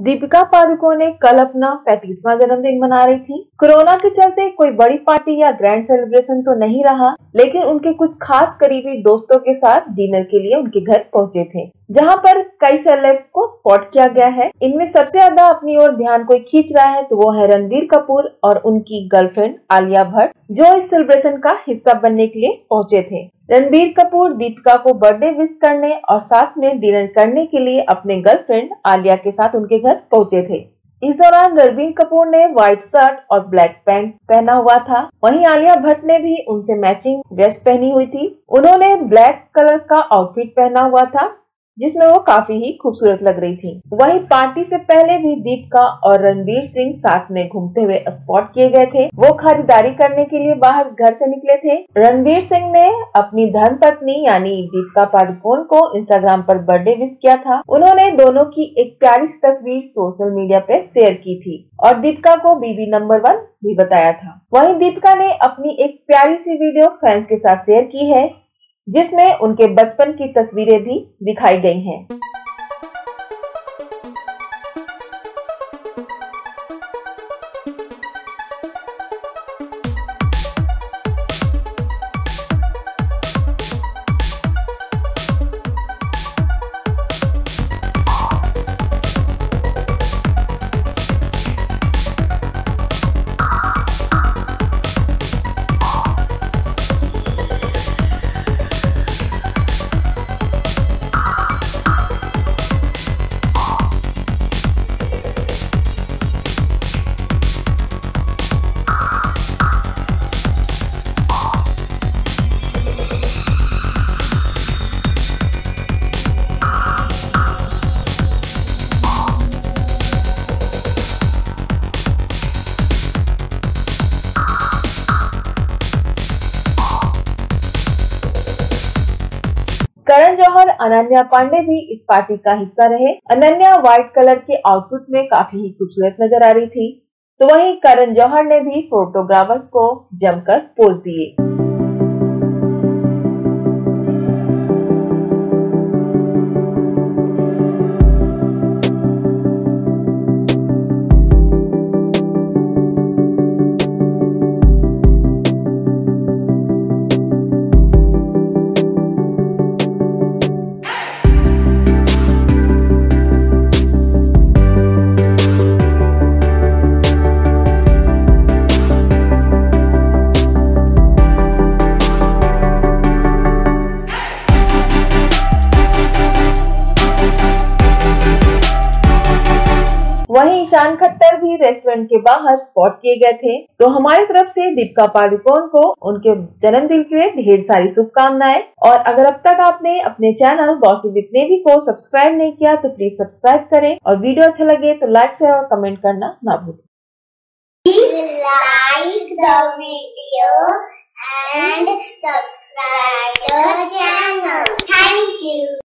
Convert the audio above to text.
दीपिका पादुकोण ने कल अपना पैंतीसवा जन्मदिन मना रही थी। कोरोना के चलते कोई बड़ी पार्टी या ग्रैंड सेलिब्रेशन तो नहीं रहा, लेकिन उनके कुछ खास करीबी दोस्तों के साथ डिनर के लिए उनके घर पहुँचे थे, जहाँ पर कई सेलेब्स को स्पॉट किया गया है। इनमें सबसे ज़्यादा अपनी ओर ध्यान कोई खींच रहा है तो वो है रणबीर कपूर और उनकी गर्लफ्रेंड आलिया भट्ट, जो इस सेलिब्रेशन का हिस्सा बनने के लिए पहुँचे थे। रणबीर कपूर दीपिका को बर्थडे विश करने और साथ में डिनर करने के लिए अपने गर्लफ्रेंड आलिया के साथ उनके घर पहुँचे थे। इस दौरान रणबीर कपूर ने व्हाइट शर्ट और ब्लैक पैंट पहना हुआ था। वहीं आलिया भट्ट ने भी उनसे मैचिंग ड्रेस पहनी हुई थी। उन्होंने ब्लैक कलर का आउटफिट पहना हुआ था। जिसमें वो काफ़ी ही खूबसूरत लग रही थी। वहीं पार्टी से पहले भी दीपिका और रणबीर सिंह साथ में घूमते हुए स्पॉट किए गए थे। वो खरीदारी करने के लिए बाहर घर से निकले थे। रणबीर सिंह ने अपनी धर्म पत्नी यानी दीपिका पादुकोण को इंस्टाग्राम पर बर्थडे विश किया था। उन्होंने दोनों की एक प्यारी सी तस्वीर सोशल मीडिया पे शेयर की थी और दीपिका को बीबी नंबर वन भी बताया था। वहीं दीपिका ने अपनी एक प्यारी सी वीडियो फैंस के साथ शेयर की है। जिसमें उनके बचपन की तस्वीरें भी दिखाई गई हैं। करण जौहर, अनन्या पांडे भी इस पार्टी का हिस्सा रहे। अनन्या व्हाइट कलर के आउटफिट में काफ़ी ही खूबसूरत नज़र आ रही थी। तो वहीं करण जौहर ने भी फोटोग्राफर्स को जमकर पोज दिए। ईशान खट्टर भी रेस्टोरेंट के बाहर स्पॉट किए गए थे तो हमारी तरफ़ से दीपिका पादुकोण को उनके जन्मदिन के लिए ढेर सारी शुभकामनाएँ और अगर अब तक आपने अपने चैनल गॉसिप विद नेवी को सब्सक्राइब नहीं किया तो प्लीज़ सब्सक्राइब करें और वीडियो अच्छा लगे तो लाइक शेयर और कमेंट करना ना भूलें like the video and subscribe the channel. Thank you.